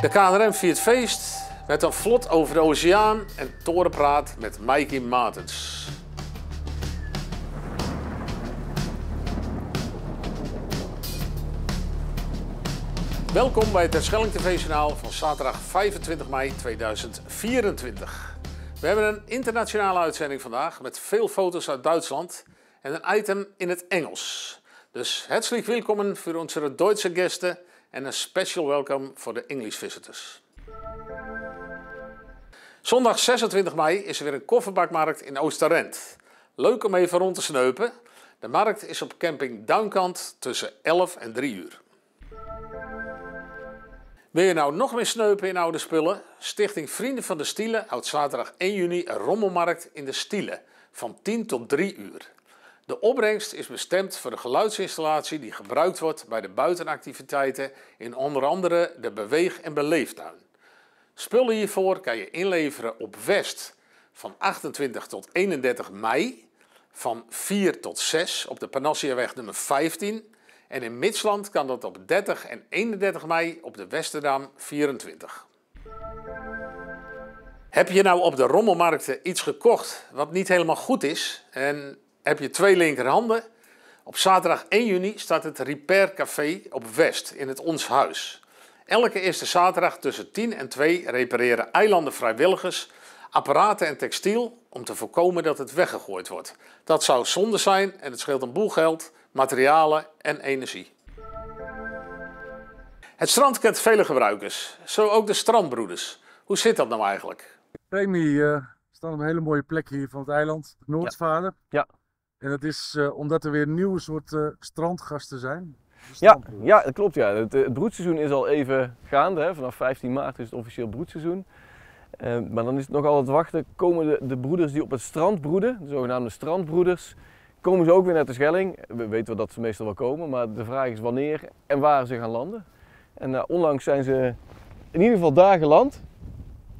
De KNRM viert feest met een vlot over de oceaan en torenpraat met Mikey Martens. Welkom bij het Terschelling TV-journaal van zaterdag 25 mei 2024. We hebben een internationale uitzending vandaag met veel foto's uit Duitsland en een item in het Engels. Dus hartelijk welkom voor onze Duitse gasten en een special welcome voor de English visitors. Zondag 26 mei is er weer een kofferbakmarkt in Oosterrent. Leuk om even rond te sneupen. De markt is op camping Duinkant tussen 11 en 3 uur. Wil je nou nog meer sneupen in oude spullen? Stichting Vrienden van de Stielen houdt zaterdag 1 juni een rommelmarkt in de Stielen van 10 tot 3 uur. De opbrengst is bestemd voor de geluidsinstallatie die gebruikt wordt bij de buitenactiviteiten in onder andere de beweeg- en beleeftuin. Spullen hiervoor kan je inleveren op West van 28 tot 31 mei, van 4 tot 6 op de Panassiaweg nummer 15 en in Mitsland kan dat op 30 en 31 mei op de Westerdam 24. Heb je nou op de rommelmarkten iets gekocht wat niet helemaal goed is en heb je twee linkerhanden? Op zaterdag 1 juni staat het Repair Café op West in het Ons Huis. Elke eerste zaterdag tussen 10 en 2 repareren eilanden vrijwilligers apparaten en textiel om te voorkomen dat het weggegooid wordt. Dat zou zonde zijn en het scheelt een boel geld, materialen en energie. Het strand kent vele gebruikers, zo ook de strandbroeders. Hoe zit dat nou eigenlijk? Remy eh staat op een hele mooie plek hier van het eiland, Noordvader. Ja. En dat is eh, omdat er weer nieuwe soort eh, strandgasten zijn. Ja, ja, dat klopt. Ja. Het, het broedseizoen is al even gaande. Hè. Vanaf 15 maart is het officieel broedseizoen. Eh, maar dan is het nog altijd wachten. Komen de, de broeders die op het strand broeden, de zogenaamde strandbroeders, komen ze ook weer naar de Schelling? We weten wel dat ze meestal wel komen, maar de vraag is wanneer en waar ze gaan landen. En onlangs zijn ze in ieder geval daar geland.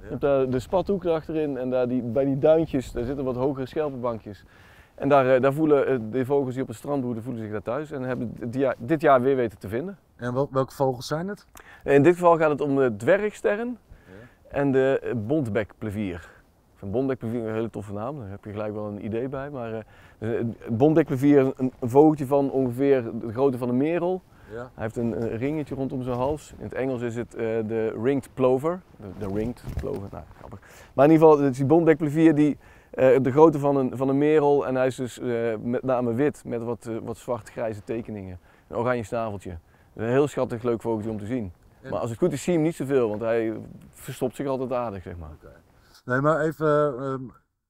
Ja. Op de, de spathoek achterin en daar die, bij die duintjes, daar zitten wat hogere schelpenbankjes. En daar, eh, daar voelen eh, de vogels die op het strand broeden, voelen zich daar thuis en hebben dit jaar, weer weten te vinden. En wel- welke vogels zijn het? In dit geval gaat het om de dwergsterren Ja. en de eh, bontbekplevier. Ik vind bontbekplevier een hele toffe naam, daar heb je gelijk wel een idee bij. Maar eh, bontbekplevier is een, een vogeltje van ongeveer de grootte van een merel. Ja. Hij heeft een, een ringetje rondom zijn hals. In het Engels is het de ringed plover. De, de ringed plover, nou grappig. Maar in ieder geval, het is die bontbekplevier die eh, de grootte van een, van een merel. En hij is dus eh, met name wit met wat, eh, wat zwart-grijze tekeningen. Een oranje snaveltje. Een heel schattig leuk vogeltje om te zien. En- Maar als het goed is zie je hem niet zoveel, want hij verstopt zich altijd aardig, zeg maar. Nee, maar even, ehm,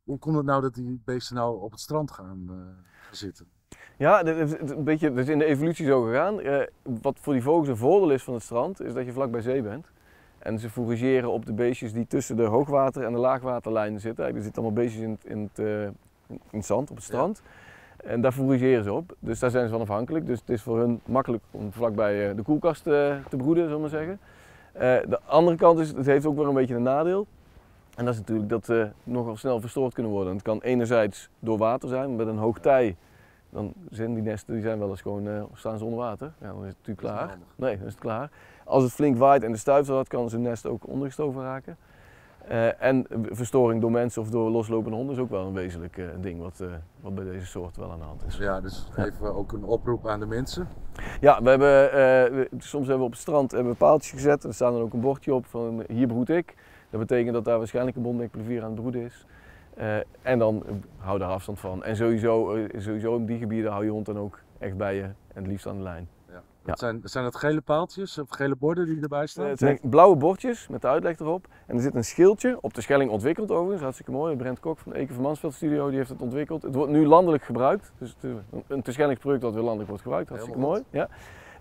hoe komt het nou dat die beesten nou op het strand gaan zitten? Ja, dit is een beetje, dat is in de evolutie zo gegaan. Wat voor die vogels een voordeel is van het strand, is dat je vlak bij zee bent. En ze fourageren op de beestjes die tussen de hoogwater- en de laagwaterlijnen zitten. Er zitten allemaal beestjes in het, in het, eh, in het zand, op het strand. En daar fourageren ze op. Dus daar zijn ze van afhankelijk. Dus het is voor hun makkelijk om vlakbij eh, de koelkast eh, te broeden, zullen we maar zeggen. De andere kant is, het heeft ook weer een beetje een nadeel. En dat is natuurlijk dat ze nogal snel verstoord kunnen worden. Het kan enerzijds door water zijn, met een hoog tij dan zijn die nesten die zijn wel eens gewoon, eh, staan ze onder water. Ja, dan is het natuurlijk klaar. Nee, dan is het klaar. Als het flink waait en de stuif had, kan zijn nest ook ondergestoven raken. Eh, en verstoring door mensen of door loslopende honden is ook wel een wezenlijk eh, ding wat, eh, wat bij deze soort wel aan de hand is. Ja, dus even ook een oproep aan de mensen. Ja, we hebben, we- soms hebben we op het strand hebben we paaltjes gezet. Er staat dan ook een bordje op van hier broed ik. Dat betekent dat daar waarschijnlijk een bondekplevier aan het broeden is. En dan hou daar afstand van. En sowieso, sowieso in die gebieden hou je hond dan ook echt bij je en het liefst aan de lijn. Ja. Dat zijn, zijn dat gele paaltjes of gele borden die erbij staan? Het zijn blauwe bordjes met de uitleg erop. En er zit een schildje op de Schelling ontwikkeld overigens. Hartstikke mooi. Brent Kok van de Eke van Mansveld Studio die heeft het ontwikkeld. Het wordt nu landelijk gebruikt. Dus het is een- een te Schellings product dat weer landelijk wordt gebruikt. Hartstikke Helemaal mooi. Ja.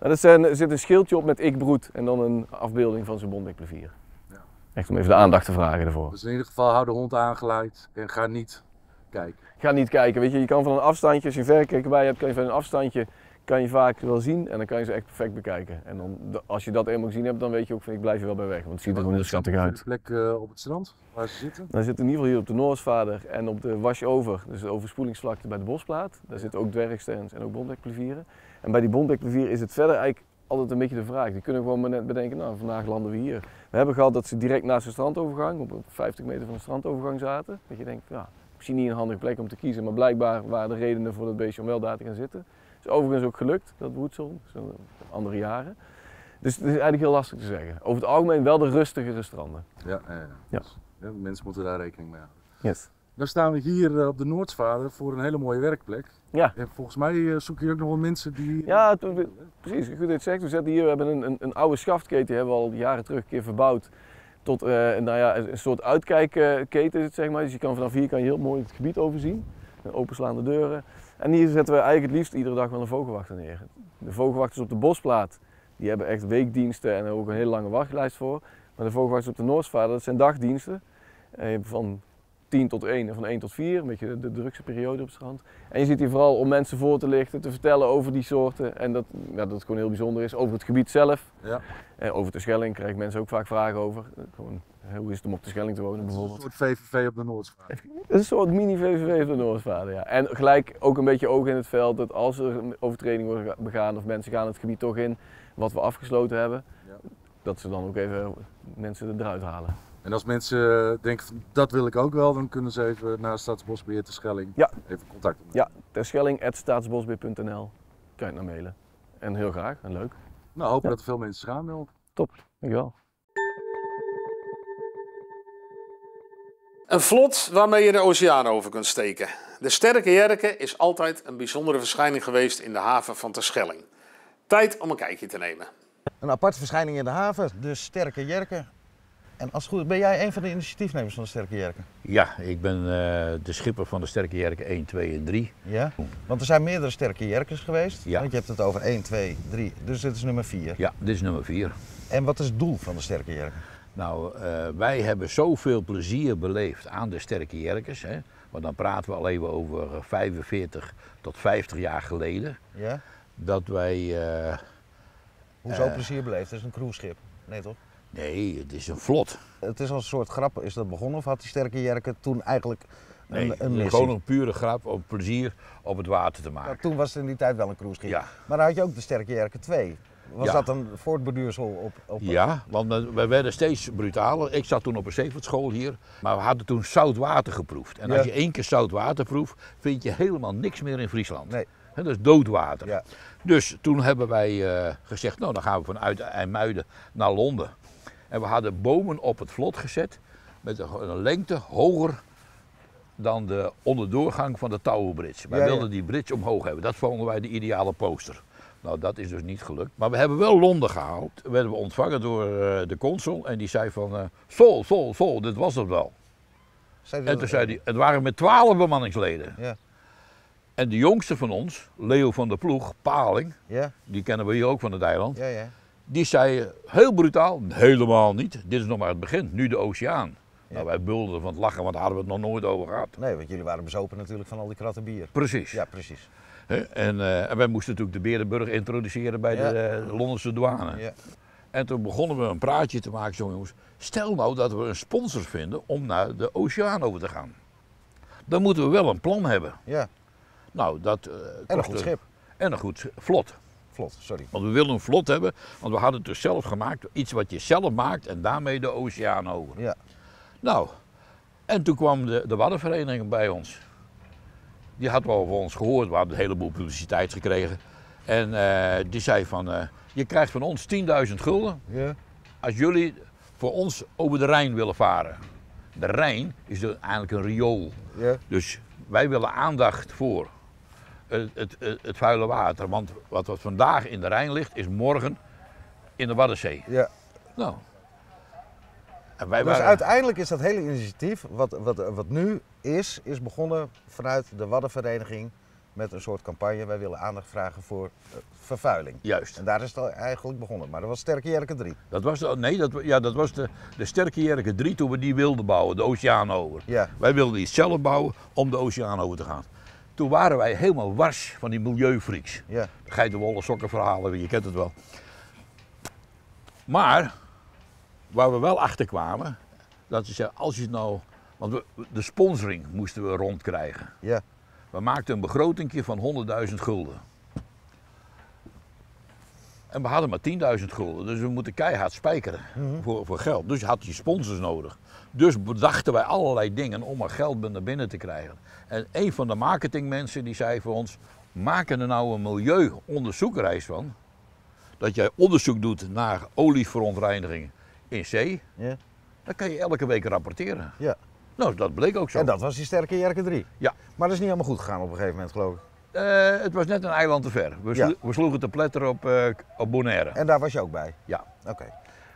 Maar er, zijn, er zit een schildje op met ik broed en dan een afbeelding van zijn bondekplevier. Ja. Echt om even de aandacht te vragen ervoor. Dus in ieder geval hou de hond aangeleid en ga niet kijken. Ga niet kijken, weet je, je kan van een afstandje, als je een verrekijker bij hebt, kan je van een afstandje kan je vaak wel zien en dan kan je ze echt perfect bekijken. En dan, als je dat eenmaal gezien hebt, dan weet je ook van ik blijf hier wel bij weg, want het ziet er gewoon heel schattig uit. De plek eh, op het strand waar ze zitten. Dan zit in ieder geval hier op de Noordsvader en op de Washover, dus de overspoelingsvlakte bij de Bosplaat. Daar zitten ook dwergsterns en ook bondekplevieren. En bij die bondekplevier is het verder eigenlijk altijd een beetje de vraag. Die kunnen gewoon maar net bedenken, nou vandaag landen we hier. We hebben gehad dat ze direct naast de strandovergang, op 50 meter van de strandovergang zaten. Dat je denkt, ja, misschien niet een handige plek om te kiezen, maar blijkbaar waren de redenen voor dat beestje om wel daar te gaan zitten. Is overigens ook gelukt, dat woedsel, zo andere jaren. Dus het is eigenlijk heel lastig te zeggen. Over het algemeen wel de rustigere stranden. Ja, ja, ja. Ja. Dus, ja, mensen moeten daar rekening mee houden. Yes. Dan staan we hier eh, op de Noordsvader voor een hele mooie werkplek. Ja, En volgens mij eh, zoek je ook nog wel mensen die... Ja, toen we- precies. Goed dat je het zegt. We zetten hier, we hebben een, een, een oude schaftketen, hebben we al jaren terug een keer verbouwd. Tot eh, nou ja, een soort uitkijkketen is het, zeg maar. Dus je kan vanaf hier kan je heel mooi het gebied overzien. En openslaande deuren. En hier zetten we eigenlijk het liefst iedere dag wel een vogelwachter neer. De vogelwachters op de Bosplaat, die hebben echt weekdiensten en ook een hele lange wachtlijst voor. Maar de vogelwachters op de Noordsvaart, dat zijn dagdiensten. Eh, van 10 tot 1 en van 1 tot 4, een beetje de, drukste periode op het strand. En je zit hier vooral om mensen voor te lichten, te vertellen over die soorten. En dat, ja, dat het gewoon heel bijzonder is. Over het gebied zelf. Ja. Eh, over de Schelling krijgen mensen ook vaak vragen over. Gewoon, eh, hoe is het om op de Schelling te wonen Een bijvoorbeeld. soort VVV op de. Het is een soort mini-VVV op de Noordvader, ja. En gelijk ook een beetje oog in het veld dat als er een overtreding wordt begaan of mensen gaan het gebied toch in wat we afgesloten hebben, Ja. dat ze dan ook even mensen eruit halen. En als mensen denken, van, dat wil ik ook wel, dan kunnen ze even naar Staatsbosbeheer te Schelling Ja. even contact opnemen. Ja, terschelling.staatsbosbeheer.nl kan je naar mailen. En heel graag en leuk. Nou, hopen Ja. dat er veel mensen zich aanmelden. Dankjewel. Een vlot waarmee je de oceaan over kunt steken. De Sterke Jerke is altijd een bijzondere verschijning geweest in de haven van Terschelling. Tijd om een kijkje te nemen. Een aparte verschijning in de haven, de Sterke Jerken. En als het goed is, ben jij een van de initiatiefnemers van de Sterke Jerken? Ja, ik ben eh, de schipper van de Sterke Jerken 1, 2 en 3. Ja? Want er zijn meerdere Sterke Jerkens geweest. Ja. Want je hebt het over 1, 2, 3. Dus dit is nummer 4. Ja, dit is nummer 4. En wat is het doel van de Sterke Jerken? Nou, eh, wij hebben zoveel plezier beleefd aan de Sterke Jerkens. Hè, want dan praten we al even over eh, 45 tot 50 jaar geleden. Ja? Dat wij, eh, Hoezo Eh. plezier beleefd? Het is een cruiseschip. Nee toch? Nee, het is een vlot. Het is als een soort grap. Is dat begonnen of had die Sterke Jerken toen eigenlijk een, Nee, een gewoon een pure grap om plezier op het water te Ja, maken. toen was het in die tijd wel een cruiseschip. Ja, Maar dan had je ook de Sterke Jerken 2. Was Ja. dat een voortborduursel op... op ja want wij werden steeds brutaler. Ik zat toen op een zeevaartschool hier, maar we hadden toen zout water geproefd. En als Ja. je één keer zout water proeft, vind je helemaal niks meer in Friesland. Nee. Dat is doodwater. Ja. Dus toen hebben wij eh, gezegd, nou dan gaan we vanuit IJmuiden naar Londen. En we hadden bomen op het vlot gezet met een, lengte hoger dan de onderdoorgang van de Tower Bridge. Wij Ja, ja. wilden die bridge omhoog hebben. Dat vonden wij de ideale poster. Nou, dat is dus niet gelukt. Maar we hebben wel Londen gehaald. We werden we ontvangen door eh, de consul en die zei van, eh Sol, Sol, Sol, dit was het wel. En toen zei hij, het waren met twaalf bemanningsleden. Ja. En de jongste van ons, Leo van der Ploeg, Paling, Ja, die kennen we hier ook van het eiland. ja, ja. Die zei heel brutaal, helemaal niet, dit is nog maar het begin, nu de oceaan. Ja. Nou, wij bulden van het lachen, want daar hadden we het nog nooit over gehad. Nee, want jullie waren bezopen natuurlijk van al die kratten bier. Precies. Ja, precies. En, eh, en wij moesten natuurlijk de Berenburg introduceren bij Ja. de eh, Londense douane. Ja. En toen begonnen we een praatje te maken, zo jongens. Stel nou dat we een sponsor vinden om naar de oceaan over te gaan. Dan moeten we wel een plan hebben. ja. Nou, dat eh, En een goed schip. En een goed vlot. Vlot, sorry. Want we willen een vlot hebben, want we hadden het dus zelf gemaakt. Iets wat je zelf maakt en daarmee de oceaan over. Ja. Nou, en toen kwam de, de Waddenvereniging bij ons. Die had wel voor ons gehoord, we hadden een heleboel publiciteit gekregen. En eh, die zei van, eh, je krijgt van ons 10.000 gulden Ja. als jullie voor ons over de Rijn willen varen. De Rijn is eigenlijk een riool. Ja. Dus wij willen aandacht voor het, het, het, vuile water. Want wat, wat vandaag in de Rijn ligt, is morgen in de Waddenzee. ja. Nou. En wij Dus waren, uiteindelijk is dat hele initiatief, wat, wat, wat nu is, is begonnen vanuit de Waddenvereniging met een soort campagne. Wij willen aandacht vragen voor eh, vervuiling. Juist. En daar is het eigenlijk begonnen. Maar dat was Sterke Jerken 3. Dat was, de, nee, dat, ja, dat was de, de Sterke Jerke 3 toen we die wilden bouwen, de oceaan over. Ja. Wij wilden iets zelf bouwen om de oceaan over te gaan. Toen waren wij helemaal wars van die milieufreaks. Ja. Geitenwolle sokken verhalen, je kent het wel. Maar, waar we wel achter kwamen, dat is als je het nou... Want we, de sponsoring moesten we rondkrijgen. Ja. We maakten een begrotingje van 100.000 gulden. En we hadden maar 10.000 gulden, dus we moeten keihard spijkeren Mhm. voor, voor geld. Dus je had je sponsors nodig. Dus bedachten wij allerlei dingen om er geld naar binnen te krijgen. En een van de marketingmensen die zei voor ons, maak er nou een milieuonderzoekreis van. Dat jij onderzoek doet naar olieverontreiniging in zee. Ja. Dan kan je elke week rapporteren. Ja. Nou, dat bleek ook zo. En dat was die sterke Jerke 3. Ja. Maar dat is niet helemaal goed gegaan op een gegeven moment, geloof ik. Eh, het was net een eiland te ver. We, Ja. sloegen te pletter op, eh, op Bonaire. En daar was je ook bij? Ja. Oké.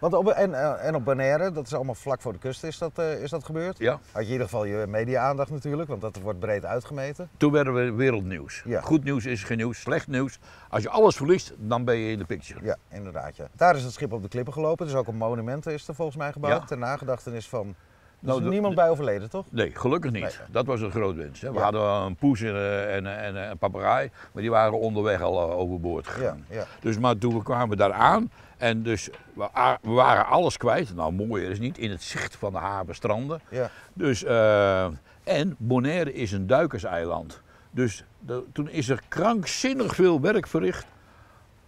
Want op, en, eh, en op Bonaire, dat is allemaal vlak voor de kust, is dat, eh, is dat gebeurd? Ja. Had je in ieder geval je media-aandacht natuurlijk, want dat wordt breed uitgemeten. Toen werden we wereldnieuws. Ja. Goed nieuws is geen nieuws, slecht nieuws. Als je alles verliest, dan ben je in de picture. Ja, inderdaad. Ja. Daar is het schip op de klippen gelopen. Dus ook een monument is er volgens mij gebouwd. Ja. Ter nagedachtenis van. Er Nou, niemand bij overleden, toch? Nee, gelukkig niet. Nee. Dat was een groot winst. Hè. We Ja. hadden een poes en, eh, en, en een papegaai, maar die waren onderweg al overboord Ja, gegaan. ja. Dus maar toen we kwamen daar aan en dus we, waren alles kwijt. Nou, mooier is niet in het zicht van de havenstranden. ja. Dus, eh, en Bonaire is een duikerseiland. Dus de- toen is er krankzinnig veel werk verricht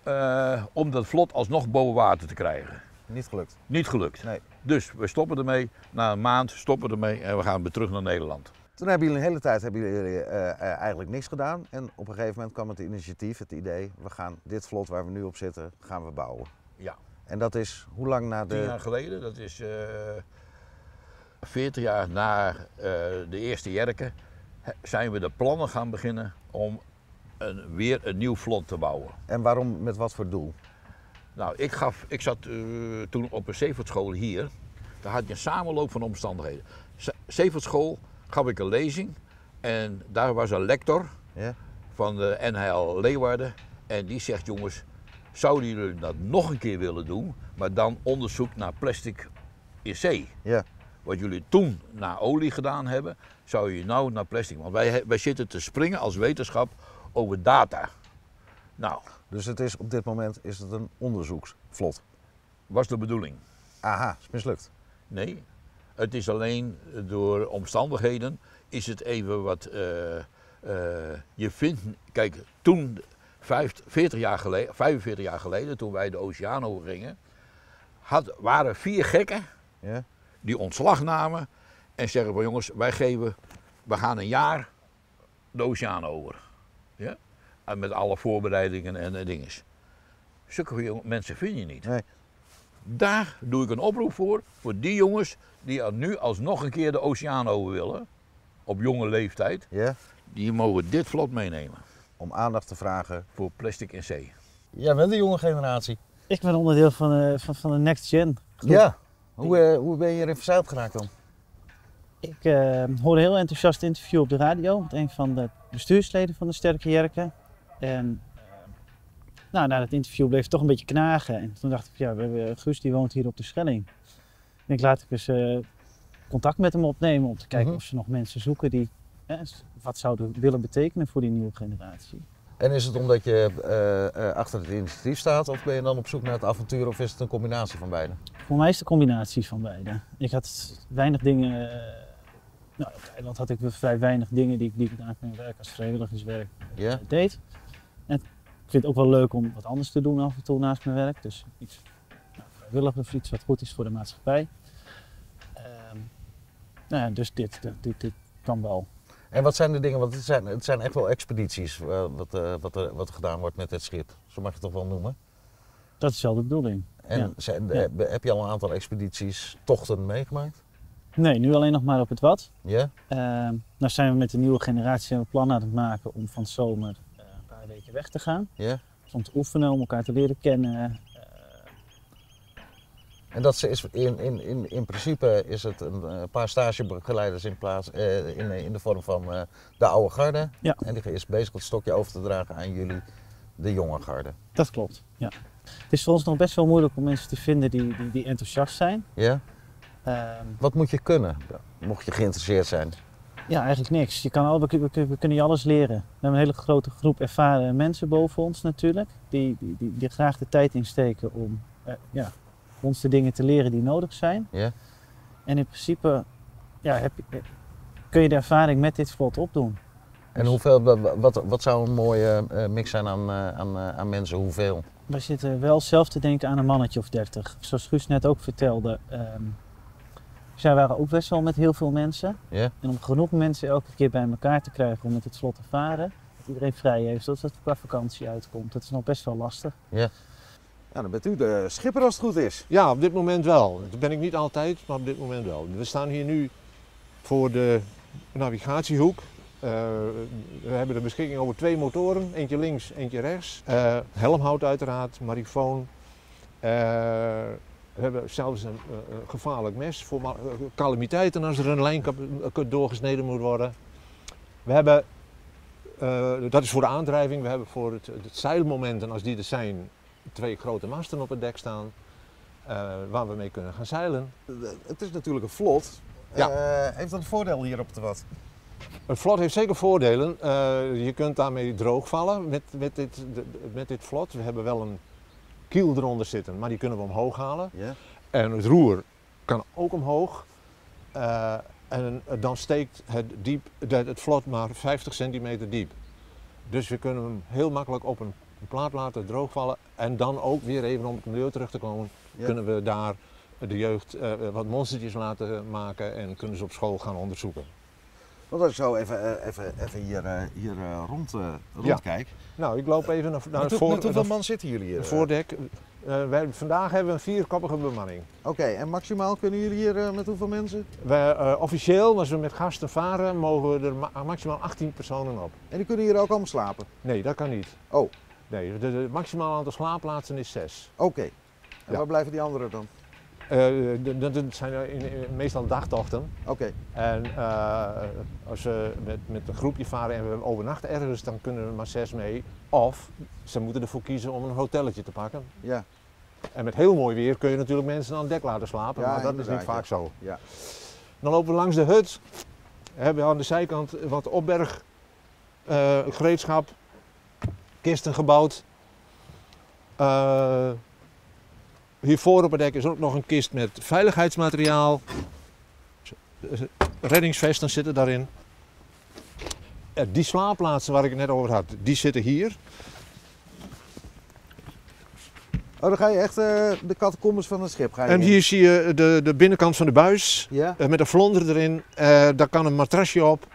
eh, om dat vlot alsnog boven water te krijgen. Niet gelukt. Niet gelukt. Nee. Dus we stoppen ermee. Na een maand stoppen we ermee en we gaan weer terug naar Nederland. Toen hebben jullie een hele tijd hebben jullie, eh, eigenlijk niks gedaan. En op een gegeven moment kwam het initiatief, het idee, we gaan dit vlot waar we nu op zitten, gaan we bouwen. Ja. En dat is hoe lang na Tien de. jaar geleden, dat is eh 40 jaar na eh, de eerste Jerken, zijn we de plannen gaan beginnen om een, weer een nieuw vlot te bouwen. En waarom, met wat voor doel? Nou, ik, gaf, ik zat eh, toen op een zeevaartschool hier. Daar had je een samenloop van omstandigheden. Ze- Zeevaartschool gaf ik een lezing en daar was een lector Ja? van de NHL Leeuwarden. En die zegt, jongens, zouden jullie dat nog een keer willen doen, maar dan onderzoek naar plastic in zee? Ja. Wat jullie toen naar olie gedaan hebben, zou je nou naar plastic. Want wij, wij zitten te springen als wetenschap over data. Nou, Dus het is op dit moment is het een onderzoeksvlot. was de bedoeling. Aha, is mislukt. Nee, het is alleen door omstandigheden is het even wat. eh, eh, je vindt, kijk, toen, 40 jaar geleden, 45 jaar geleden, toen wij de oceaan over gingen, had, waren vier gekken Ja? die ontslag namen en zeggen van jongens, wij geven, we gaan een jaar de oceaan over. Ja? En met alle voorbereidingen en, en dingen. Zulke mensen vind je niet. Nee. Daar doe ik een oproep voor, voor die jongens die er nu alsnog een keer de oceaan over willen, op jonge leeftijd, Ja? die mogen dit vlot meenemen Om aandacht te vragen. voor plastic in zee. Jij bent de jonge generatie. Ik ben onderdeel van, eh, van, van de Next Gen. groep. Ja. Hoe, eh, hoe ben je erin verzeild geraakt dan? Ik eh, hoorde een heel enthousiast interview op de radio met een van de bestuursleden van de Sterke Jerken. En eh, nou, na dat interview bleef het toch een beetje knagen. En toen dacht ik, ja, we hebben Guus die woont hier op de Schelling. En ik laat ik eens eh, contact met hem opnemen om te kijken Mhm. of ze nog mensen zoeken die wat zouden willen betekenen voor die nieuwe generatie. En is het omdat je eh, eh, achter het initiatief staat of ben je dan op zoek naar het avontuur of is het een combinatie van beide? Voor mij is het een combinatie van beide. Ik had weinig dingen. eh, nou, eiland had ik vrij weinig dingen die, ik- die ik naast mijn werk als vrijwilligerswerk deed. En ik vind het ook wel leuk om wat anders te doen af en toe naast mijn werk. Dus iets nou, vrijwillig of iets wat goed is voor de maatschappij. Ehm, nou ja, dus dit, dit, dit, dit kan wel. En wat zijn de dingen, want het zijn, het zijn echt wel expedities eh, wat, eh, wat, er, wat er gedaan wordt met het schip. Zo mag je het toch wel noemen. Dat is wel de bedoeling. En Ja. zijn, Ja. heb, heb je al een aantal expedities, tochten meegemaakt? Nee, nu alleen nog maar op het wat. Ja? Ehm nou zijn we met de nieuwe generatie een plan aan het maken om van zomer eh, een paar weken weg te gaan. Ja? Dus om te oefenen, om elkaar te leren kennen. En dat is in, in, in, in principe is het een eh, paar stagebegeleiders in, plaats, eh, in, in de vorm van eh, de oude garde. Ja. En die is bezig het stokje over te dragen aan jullie, de jonge garde. Dat klopt, ja. Het is voor ons nog best wel moeilijk om mensen te vinden die, die, die enthousiast zijn. Ja? Ehm, Wat moet je kunnen, mocht je geïnteresseerd zijn? ja, eigenlijk niks. Je kan al, we, kun- we, kun- we kunnen je alles leren. We hebben een hele grote groep ervaren mensen boven ons natuurlijk. Die, die, die, die graag de tijd insteken om ja, ons de dingen te leren die nodig zijn. Ja? En in principe ja, heb kun je de ervaring met dit vlot opdoen. En hoeveel, wa- wat, wat zou een mooie eh, mix zijn aan, eh, aan, eh, aan mensen? Hoeveel? we zitten wel zelf te denken aan een mannetje of dertig. Zoals Guus net ook vertelde. ehm, zij waren ook best wel met heel veel mensen. En om genoeg mensen elke keer bij elkaar te krijgen om met het vlot te varen. Dat iedereen vrij heeft, zodat het qua vakantie uitkomt. Dat is nog best wel lastig. Ja, dan bent u de schipper als het goed is. Ja, op dit moment wel. Dat ben ik niet altijd, maar op dit moment wel. We staan hier nu voor de navigatiehoek. Eh, we hebben de beschikking over twee motoren, eentje links, eentje rechts. Eh, helmhout uiteraard, marifoon. Eh, we hebben zelfs een gevaarlijk mes voor calamiteiten als er een lijn doorgesneden moet worden. We hebben, dat is voor de aandrijving, we hebben voor het zeilmomenten, als die er zijn, twee grote masten op het dek staan. eh, waar we mee kunnen gaan zeilen. Het is natuurlijk een vlot. Ja. Eh, heeft dat een voordeel hier op het wat? Een vlot heeft zeker voordelen. Eh, je kunt daarmee droog vallen met, met, dit, de- met dit vlot. We hebben wel een kiel eronder zitten, maar die kunnen we omhoog halen. Ja. En het roer kan ook omhoog. En dan steekt het, diep, de- het vlot maar 50 centimeter diep. Dus we kunnen hem heel makkelijk op een plaat laten droogvallen. En dan ook weer even om het milieu terug te komen, Ja. kunnen we daar de jeugd eh, wat monstertjes laten maken en kunnen ze op school gaan onderzoeken. Want als ik zo even, eh, even, even hier, eh, hier eh, rond, eh, rondkijk. Nou, ik loop even naar, naar het, voor, hoeveel man zitten jullie hier? eh? voordek. Eh, wij, vandaag hebben we een vierkoppige bemanning. Oké, en maximaal kunnen jullie hier eh, met hoeveel mensen? Wij, eh, officieel, als we met gasten varen, mogen we er ma- maximaal 18 personen op. En die kunnen hier ook allemaal slapen? Nee, dat kan niet. Oh. Nee, de maximaal aantal slaapplaatsen is zes. Oké. En Ja. waar blijven die anderen dan? Eh, dat zijn in, in- meestal dagtochten. Oké. En eh, als we met, met een groepje varen en we overnachten ergens, dan kunnen er maar zes mee. Of ze moeten ervoor kiezen om een hotelletje te pakken. Ja. En met heel mooi weer kun je natuurlijk mensen aan het dek laten slapen, Ja, maar dat is niet vaak zo. Ja. Dan lopen we langs de hut. Hebben we aan de zijkant wat opberg, eh, gereedschap, kisten gebouwd. Eh, hiervoor op het dek is ook nog een kist met veiligheidsmateriaal. Reddingsvesten zitten daarin. Die slaapplaatsen waar ik het net over had, die zitten hier. Oh, dan ga je echt eh, de catacombes van het schip ga je En in. hier zie je de, de binnenkant van de buis. Ja? Eh, met een vlonder erin. Daar kan een matrasje op.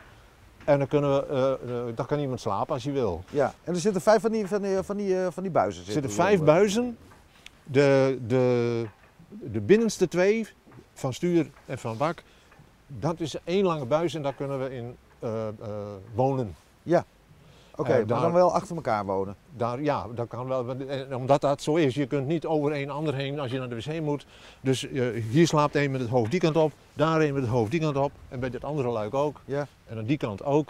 En dan kunnen we, eh, eh, daar kan iemand slapen als hij wil. Ja. En er zitten vijf van die, van die, van die, eh, van die buizen. Er zitten vijf buizen. De, de, de binnenste twee, van stuur en van bak, dat is één lange buis en daar kunnen we in eh, eh, wonen. Oké, Eh, maar daar- dan wel achter elkaar wonen. Daar, ja, dat kan wel. en Omdat dat zo is. Je kunt niet over een ander heen als je naar de wc moet. Dus eh, hier slaapt één met het hoofd die kant op, daar één met het hoofd die kant op. En bij dit andere luik ook. Ja. En aan die kant ook.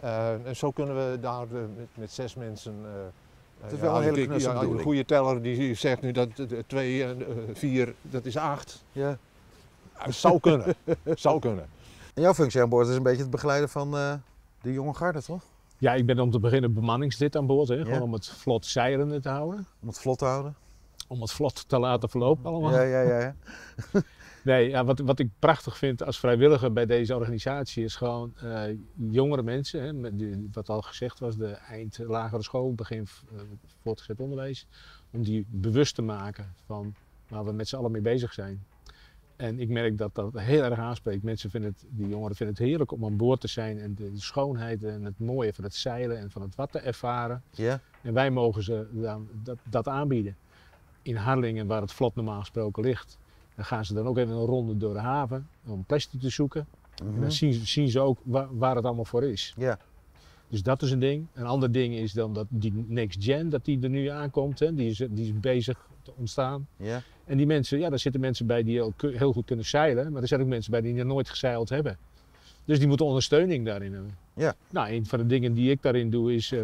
Eh, en zo kunnen we daar eh, met, met zes mensen. eh, Het is eh, wel een hele knusse ja, Een goede teller die zegt nu dat eh, twee en eh, vier, dat is acht. Ja. Zou kunnen. zou kunnen. En jouw functie aan boord is een beetje het begeleiden van eh, de jonge garde, toch? Ja, ik ben om te beginnen bemanningslid aan boord. Hè? Ja. Gewoon om het vlot zeilende te houden. Om het vlot te houden. Om het vlot te laten verlopen allemaal. Ja, ja, ja. ja. Nee, ja, wat, wat ik prachtig vind als vrijwilliger bij deze organisatie is gewoon eh, jongere mensen. Hè, met die, wat al gezegd was, de eind lagere school, begin eh, voortgezet onderwijs. Om die bewust te maken van waar we met z'n allen mee bezig zijn. En ik merk dat dat heel erg aanspreekt. Mensen vinden het, die jongeren vinden het heerlijk om aan boord te zijn en de, de schoonheid en het mooie van het zeilen en van het wat te ervaren. ja. En wij mogen ze dan dat, dat aanbieden. In Harlingen, waar het vlot normaal gesproken ligt, dan gaan ze dan ook even een ronde door de haven om plastic te zoeken. En Mhm. dan zien, ze- zien ze ook waar, waar het allemaal voor is. Ja. Dus dat is een ding. Een ander ding is dan dat die next gen, dat die er nu aankomt. Hè, die, is, die is bezig te ontstaan. Ja. En die mensen, ja, daar zitten mensen bij die heel, goed kunnen zeilen. Maar er zijn ook mensen bij die nog nooit gezeild hebben. Dus die moeten ondersteuning daarin hebben. Ja. Nou, een van de dingen die ik daarin doe is eh,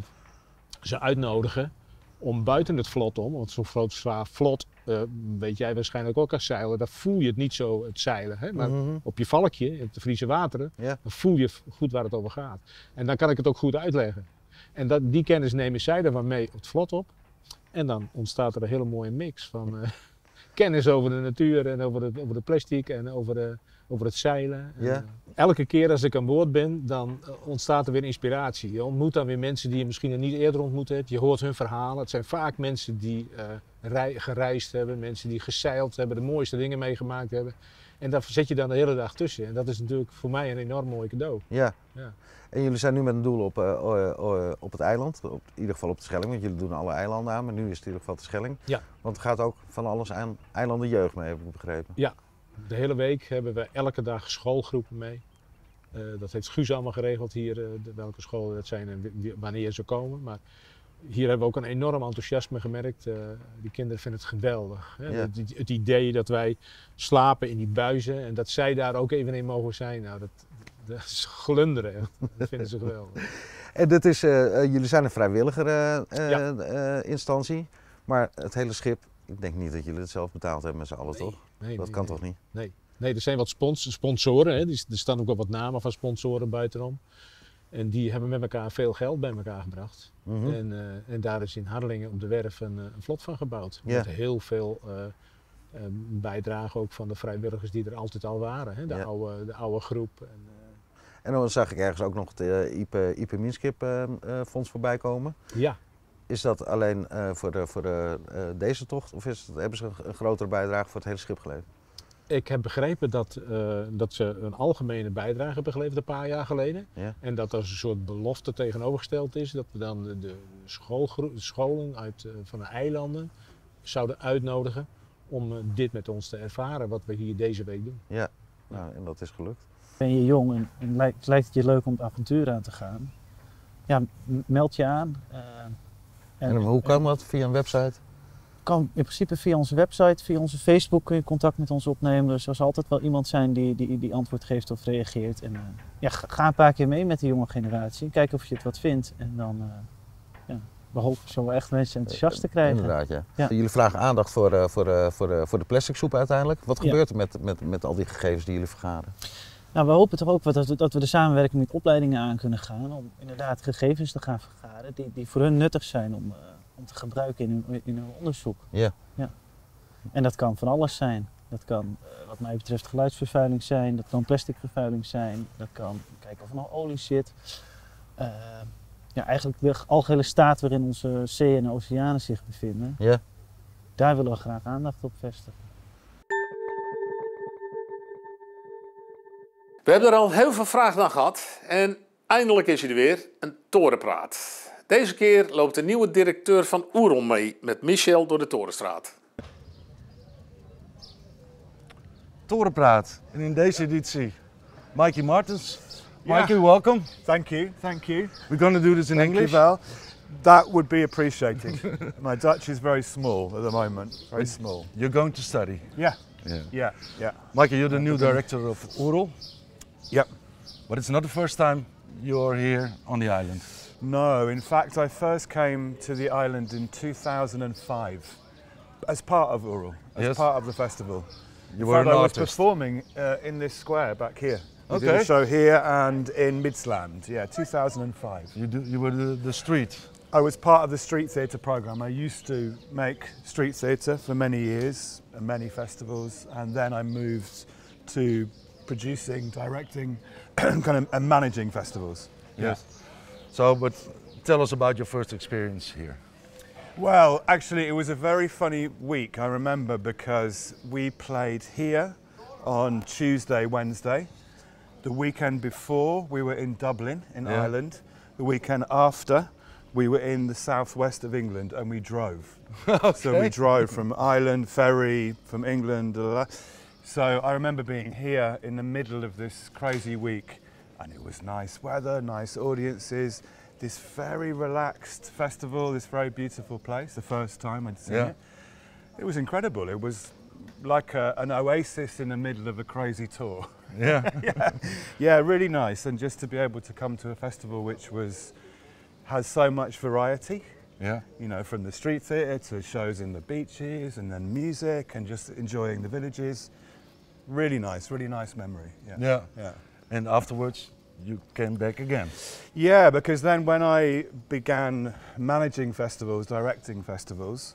ze uitnodigen om buiten het vlot om, want zo'n groot zwaar vlot, eh, weet jij waarschijnlijk ook als zeiler, daar voel je het niet zo, het zeilen. Hè? Maar Mhm. op je valkje, in de Friese wateren, Ja. dan voel je goed waar het over gaat. En dan kan ik het ook goed uitleggen. En dat, die kennis nemen zij er van mee op het vlot op. En dan ontstaat er een hele mooie mix van eh, kennis over de natuur en over het, over de plastic en over, de, over het zeilen. En, eh, elke keer als ik aan boord ben, dan eh, ontstaat er weer inspiratie. Je ontmoet dan weer mensen die je misschien niet eerder ontmoet hebt. Je hoort hun verhalen. Het zijn vaak mensen die eh, rei- gereisd hebben, mensen die gezeild hebben, de mooiste dingen meegemaakt hebben. En daar zet je dan de hele dag tussen. En dat is natuurlijk voor mij een enorm mooi cadeau. Ja. Ja. En jullie zijn nu met een doel op, eh, eh, eh, op het eiland, op, in ieder geval op de Schelling, want jullie doen alle eilanden aan, maar nu is het in ieder geval de Schelling. Ja. Want er gaat ook van alles aan eilanden jeugd mee, heb ik begrepen. De hele week hebben we elke dag schoolgroepen mee. Dat heeft Guus allemaal geregeld hier, de- welke scholen dat zijn en wanneer ze komen. Maar hier hebben we ook een enorm enthousiasme gemerkt. Die kinderen vinden het geweldig. Hè? Ja. Het, het- het idee dat wij slapen in die buizen en dat zij daar ook even in mogen zijn. Nou, dat, dat is glunderen. Dat vinden ze geweldig. En dit is, eh, eh, jullie zijn een vrijwilliger eh, Ja. instantie, maar het hele schip, ik denk niet dat jullie het zelf betaald hebben met z'n allen, toch? Nee, Dat nee, kan nee. toch niet? Nee, er zijn wat spons- sponsoren. Hè. Die- Er staan ook wel wat namen van sponsoren buitenom. En die hebben met elkaar veel geld bij elkaar gebracht. Mhm. En, en daar is in Hardelingen op de werf een, een vlot van gebouwd. Ja. Met heel veel bijdrage ook van de vrijwilligers die er altijd al waren. Hè? De, Ja. oude, de oude groep. En, En dan zag ik ergens ook nog het eh, Ipe, Ipe Minskip eh, eh, fonds voorbij komen. ja, Is dat alleen voor, de, voor de, deze tocht of is het, hebben ze een, grotere bijdrage voor het hele schip geleverd? ik heb begrepen dat, dat ze een algemene bijdrage hebben geleverd een paar jaar geleden. Ja. En dat er een soort belofte tegenovergesteld is dat we dan de, de scholen uit, van de eilanden zouden uitnodigen om dit met ons te ervaren wat we hier deze week doen. Nou, en dat is gelukt. Ben je jong en, en lijkt, lijkt het je leuk om het avontuur aan te gaan? Ja, meld je aan. eh, En, hoe kan dat? Via een website? kan in principe via onze website, via onze Facebook kun je contact met ons opnemen. Dus er zal altijd wel iemand zijn die, die, die antwoord geeft of reageert. En, eh, ja, ga een paar keer mee met de jonge generatie. Kijk of je het wat vindt. En dan uh, ja, we hopen zo wel echt mensen enthousiast te krijgen. Inderdaad, ja. Ja. Jullie vragen aandacht voor, voor, voor, voor de plastic soep uiteindelijk. Wat Ja. gebeurt er met, met, met al die gegevens die jullie vergaren? Nou, we hopen toch ook dat we, dat we de samenwerking met opleidingen aan kunnen gaan. Om inderdaad gegevens te gaan vergaren die, die voor hun nuttig zijn om, eh, om te gebruiken in hun, in hun onderzoek. Ja. ja. En dat kan van alles zijn. Dat kan eh, wat mij betreft geluidsvervuiling zijn, dat kan plasticvervuiling zijn, dat kan kijken of er nog olie zit. Eh, ja, eigenlijk de algehele staat waarin onze zeeën en oceanen zich bevinden. Ja. Daar willen we graag aandacht op vestigen. We hebben er al heel veel vragen naar gehad en eindelijk is hij er weer, een torenpraat. Deze keer loopt de nieuwe directeur van Oeron mee met Michel door de Torenstraat. Torenpraat. En in deze editie, Mikey Martens. Mikey, welcome. Thank you, thank you. We're going to do this in Thank English. you, Val. That would be appreciated. My Dutch is very small at the moment, very small. You're going to study. Yeah, Yeah. yeah, yeah. Mikey, you're the new director of Oerol. Yep. But it's not the first time you're here on the island. No, in fact, I first came to the island in 2005 as part of Ural, as Yes. part of the festival. You in were fact, an I was performing uh, in this square back here. We did a show here and in Midsland, yeah, 2005. You, do, you were the, the street. I was part of the street theatre program. I used to make street theatre for many years and many festivals, and then I moved to producing, directing, kind of, and managing festivals. Yes. So, but tell us about your first experience here. Well, actually, it was a very funny week. I remember because we played here on Tuesday, Wednesday. The weekend before, we were in Dublin, in Yeah. Ireland. The weekend after, we were in the southwest of England and we drove. So we drove from Ireland, ferry from England. blah, blah, blah. So I remember being here in the middle of this crazy week, and it was nice weather, nice audiences, this very relaxed festival, this very beautiful place. The first time I'd seen Yeah. it, it was incredible. It was like a, an oasis in the middle of a crazy tour. Yeah. yeah, yeah, really nice, and just to be able to come to a festival which was has so much variety yeah. you know, from the street theatre to shows in the beaches and then music and just enjoying the villages. Really nice, really nice memory. Yeah. Yeah. Yeah. And afterwards, you came back again. Yeah, because then when I began managing festivals, directing festivals,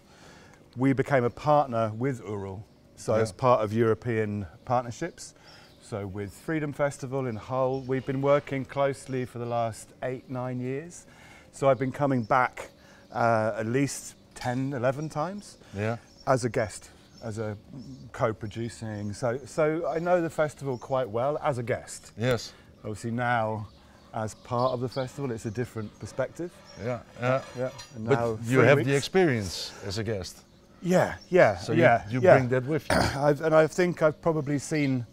we became a partner with Ural So Yeah. as part of European partnerships. So with Freedom Festival in Hull, we've been working closely for the last eight, nine years. So I've been coming back uh, at least 10, 11 times Yeah. as a guest, as a co-producing. So, so I know the festival quite well as a guest. Yes. Obviously now, as part of the festival, it's a different perspective. Yeah. Yeah. Yeah. And But you have the experience as a guest. Yeah, yeah, So you- yeah. you yeah. bring that with you. I've, and I think I've probably seen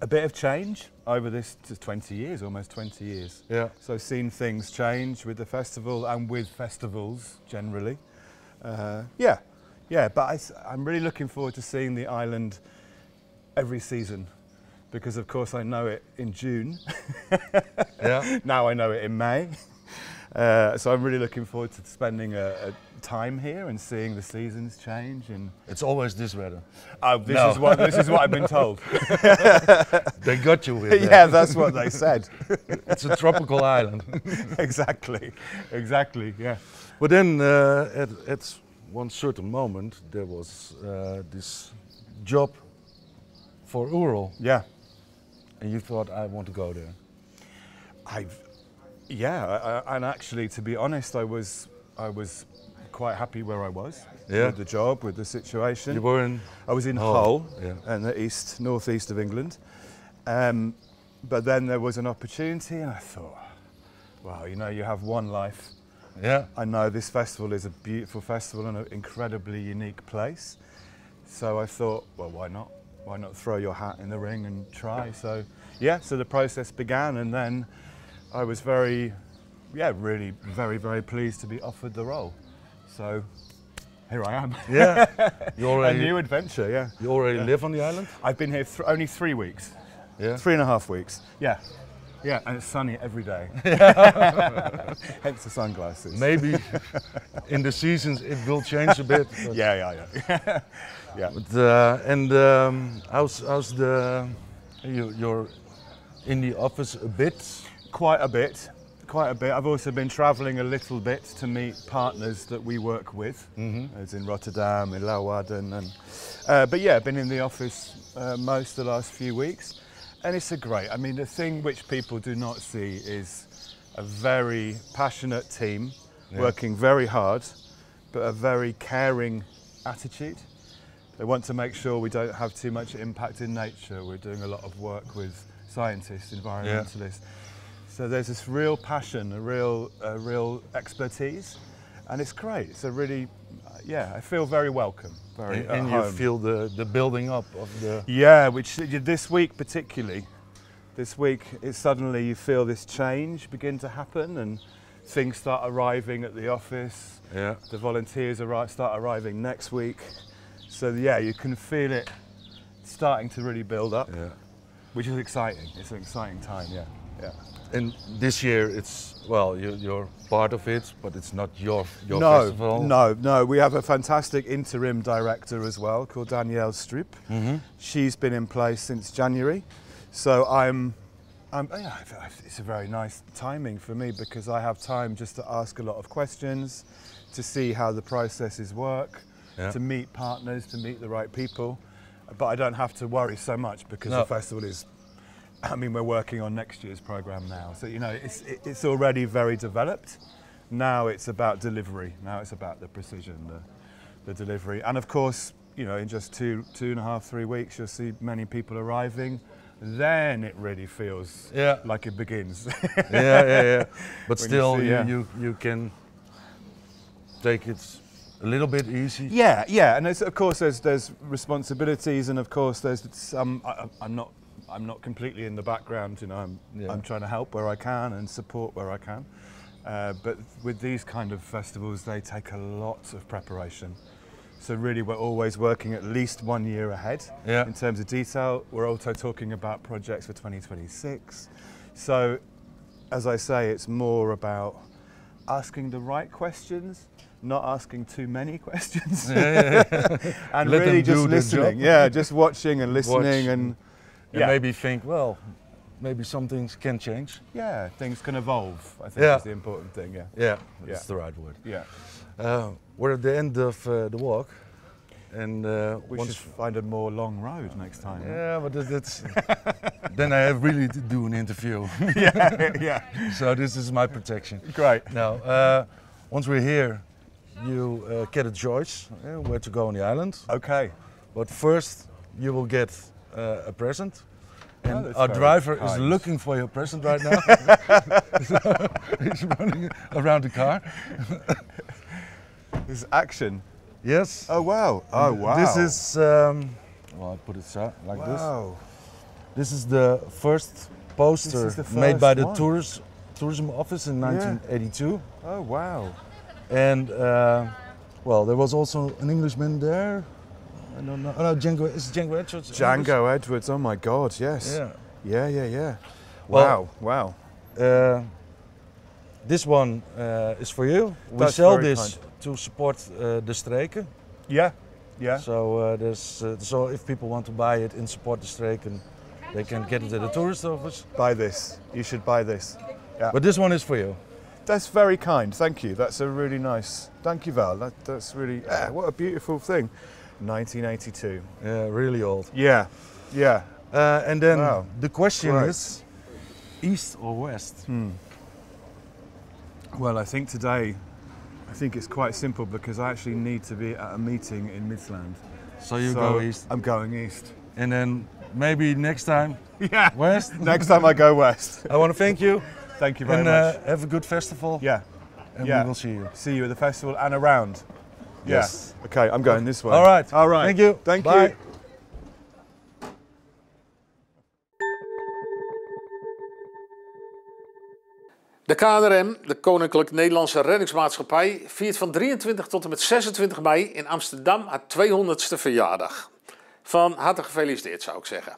a bit of change over this 20 years, almost 20 years. Yeah. So I've seen things change with the festival and with festivals generally. Uh, yeah, yeah, but I, am really looking forward to seeing the island every season because, of course, I know it in June. Yeah. now I know it in May. Uh, so I'm really looking forward to spending a, a time here and seeing the seasons change. And It's always this weather. oh, this No. is what this is what I've been told. They got you here. yeah, that. that's what they said. It's a tropical island. exactly, exactly. Yeah. But then uh, at, at one certain moment, there was uh, this job for Ural, Yeah. and you thought, I want to go there. I've, yeah, I, I, and actually, to be honest, I was, I was quite happy where I was Yeah. with the job, with the situation. You were in. I was in Hull, Hull, yeah. in the east, northeast of England. Um, but then there was an opportunity, and I thought, wow, you know, you have one life. Yeah. I know this festival is a beautiful festival and an incredibly unique place. So I thought, well, why not? Why not throw your hat in the ring and try? So, yeah, so the process began, and then I was very, yeah, really very, very pleased to be offered the role. So here I am. Yeah. You a already, new adventure, yeah. you already Yeah. live on the island? I've been here th- only three weeks, Yeah. three and a half weeks. Yeah, yeah, and it's sunny every day. Hence the sunglasses. Maybe in the seasons it will change a bit. Yeah, yeah, yeah. yeah. but, uh, and um, how's, how's the. You, you're in the office a bit. Quite a bit, quite a bit. I've also been travelling a little bit to meet partners that we work with, as in Rotterdam, in Leeuwarden, and uh, but yeah, been in the office uh, most the last few weeks, and it's a great. I mean, the thing which people do not see is a very passionate team Yeah. working very hard, but a very caring attitude. They want to make sure we don't have too much impact in nature. We're doing a lot of work with scientists, environmentalists. So there's this real passion, a real, a real expertise, and it's great. It's a really, yeah, I feel very welcome, very And, and you home. feel the, the building up of the. Yeah, which this week particularly, this week it suddenly you feel this change begin to happen and things start arriving at the office. Yeah. The volunteers start arriving next week. So yeah, you can feel it starting to really build up, Yeah. which is exciting. It's an exciting time, yeah. Yeah. And this year it's well, you, you're part of it, but it's not your your no, festival. no, no. We have a fantastic interim director as well called Danielle Stroop. Mhm. She's been in place since January, so I'm. I'm yeah, it's a very nice timing for me because I have time just to ask a lot of questions, to see how the processes work, Yeah. to meet partners, to meet the right people. But I don't have to worry so much because No. the festival is I mean, we're working on next year's program now, so you know it's it's already very developed. Now it's about delivery. Now it's about the precision, the, the delivery, and of course, you know, in just two two and a half, three weeks, you'll see many people arriving. Then it really feels Yeah. like it begins. yeah, yeah, yeah. But When you still, see, you, yeah. you you can take it a little bit easy. Yeah, yeah, and of course there's there's responsibilities, and of course there's some. I, I- I'm not I'm not completely in the background. You know, I'm Yeah. I'm trying to help where I can and support where I can. Uh, but with these kind of festivals, they take a lot of preparation. So really, we're always working at least one year ahead Yeah. in terms of detail. We're also talking about projects for 2026. So, as I say, it's more about asking the right questions, not asking too many questions, and Let really just listening. job. Yeah, just watching and listening, Watch and and yeah, maybe think, well, maybe some things can change. yeah, things can evolve. I think Yeah. is the important thing. Yeah, Yeah, Yeah. that's the right word. yeah. Uh, we're at the end of uh, the walk, And uh, We once, should find a more long road next time. yeah, but that- that's then I have really to do an interview. yeah, yeah. so this is my protection. Great. Now, uh, once we're here, you uh, get a choice uh, where to go on the island. Okay. But first, you will get uh, a present. Oh, And that's our driver is looking for your present right now. so he's running around the car. This is action. Yes. Oh wow. Oh wow. This is, um, well, I put it so, like this. wow. This is the first poster the made by the tourist, tourism office in 1982. Oh wow. And uh, well, there was also an Englishman there. I don't know. Oh, no, Django. Is Django Edwards? Django Edwards. Oh my God. Yes. Yeah. Yeah. Yeah. Yeah. Well- wow. Wow. Uh, this one uh, is for you. We That's sell this to support uh, the streken. Yeah. Yeah. So uh, there's uh, so if people want to buy it and support the streken, they can get it at the tourist office. Buy this. You should buy this. Yeah. But this one is for you. That's very kind. Thank you. That's a really nice. Thank you, Val. That, that's really. ah, what a beautiful thing. 1982. Yeah, really old. Yeah. Yeah. Uh, and then Wow. the question Great. is, east or west? Hmm. Well, I think today, I think it's quite simple because I actually need to be at a meeting in Midland. So you So go east, I'm going east. and then maybe next time Yeah. west. Next time I go west. I want to thank you Thank you very and much. uh, have a good festival. yeah. and yeah. we will see you. See you at the festival and around. Yes. Yeah. Okay, I'm going this way. All right. All right. Thank you. Thank Bye. you. De KNRM, de Koninklijk Nederlandse Reddingsmaatschappij, viert van 23 tot en met 26 mei in Amsterdam haar 200ste verjaardag. Van harte gefeliciteerd zou ik zeggen.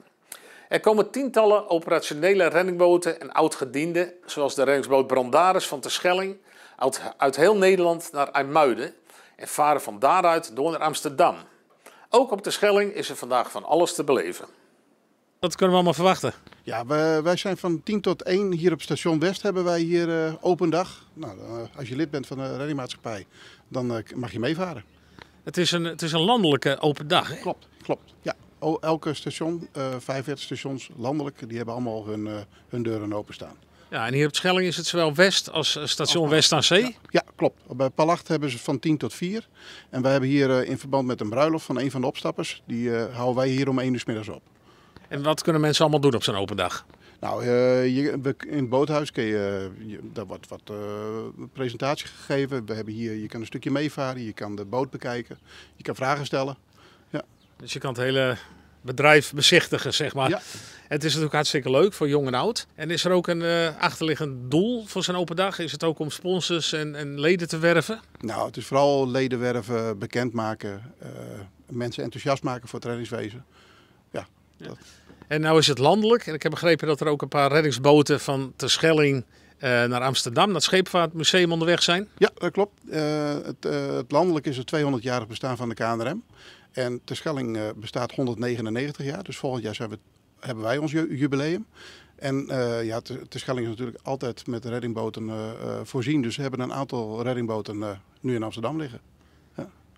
Er komen tientallen operationele reddingboten en oudgedienden, zoals de reddingsboot Brandaris van Terschelling, uit, uit heel Nederland naar IJmuiden en varen van daaruit door naar Amsterdam. Ook op de Schelling is er vandaag van alles te beleven. Wat kunnen we allemaal verwachten? Ja, wij, wij zijn van 10 tot 1 hier op station West hebben wij hier eh, open dag. Nou, eh, als je lid bent van de reddingmaatschappij, dan eh, mag je meevaren. Het is een, het is een landelijke open dag. Hè? Klopt, klopt. Ja, elke station, eh 45 stations landelijk, die hebben allemaal hun, eh, hun deuren openstaan. Ja, en hier op Schelling is het zowel West als eh, station West aan Zee. Ja, klopt. Bij Palacht hebben ze van 10 tot 4. En wij hebben hier eh, in verband met een bruiloft van een van de opstappers, die eh, houden wij hier om 1 uur 's middags op. En wat kunnen mensen allemaal doen op zo'n open dag? Nou, je, in het boothuis kun je, daar wordt wat eh, presentatie gegeven. We hebben hier, je kan een stukje meevaren, je kan de boot bekijken, je kan vragen stellen. Dus je kan het hele bedrijf bezichtigen, zeg maar. Ja. Het is natuurlijk hartstikke leuk voor jong en oud. En is er ook een eh, achterliggend doel voor zo'n open dag? Is het ook om sponsors en, en leden te werven? Nou, het is vooral leden werven, bekendmaken, eh, mensen enthousiast maken voor het reddingswezen. En nou is het landelijk. En ik heb begrepen dat er ook een paar reddingsboten van Terschelling eh naar Amsterdam, naar het Scheepvaartmuseum onderweg zijn. Ja, dat klopt. Het, het landelijk is het 200-jarig bestaan van de KNRM. En Terschelling eh bestaat 199 jaar, dus volgend jaar zijn we, hebben wij ons ju- jubileum. En eh ja, Ter- Terschelling is natuurlijk altijd met reddingboten eh, eh, voorzien. Dus we hebben een aantal reddingboten nu in Amsterdam liggen.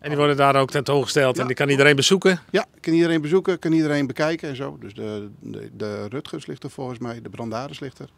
En die worden daar ook tentoongesteld en Ja. die kan iedereen bezoeken. Ja, kan iedereen bezoeken, kan iedereen bekijken en zo. Dus de, de, de Rutgers ligt er volgens mij, de Brandaris ligt er.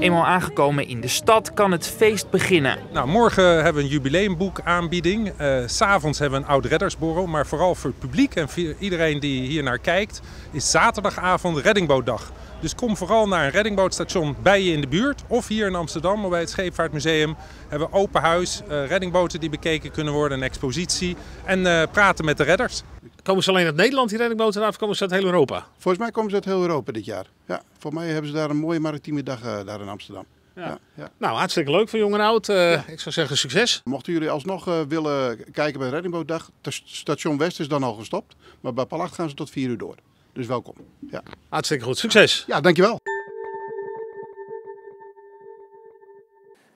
Eenmaal aangekomen in de stad kan het feest beginnen. Nou, morgen hebben we een jubileumboek aanbieding. Eh, S S'avonds hebben we een oud-reddersborrel. Maar vooral voor het publiek en voor iedereen die hier naar kijkt, is zaterdagavond reddingbootdag. Dus kom vooral naar een reddingbootstation bij je in de buurt. Of hier in Amsterdam, bij het Scheepvaartmuseum. Hebben we open huis, eh, reddingboten die bekeken kunnen worden, een expositie. En eh, praten met de redders. Komen ze alleen uit Nederland, die reddingboten, of komen ze uit heel Europa? Volgens mij komen ze uit heel Europa dit jaar. Ja, voor mij hebben ze daar een mooie maritieme dag eh, daar in Amsterdam. Ja. Ja, Nou, hartstikke leuk voor jong en oud. Eh, Ik zou zeggen succes. Mochten jullie alsnog eh, willen kijken bij de Reddingbootdag, station West is dan al gestopt. Maar bij Palacht gaan ze tot 4 uur door. Dus welkom. Ja, Hartstikke goed, succes. ja dankjewel.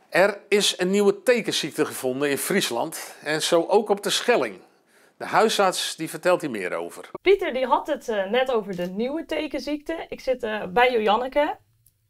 Er is een nieuwe tekenziekte gevonden in Friesland en zo ook op de Schelling. De huisarts die vertelt hier meer over. Pieter die had het eh, net over de nieuwe tekenziekte. Ik zit eh, bij Joanneke,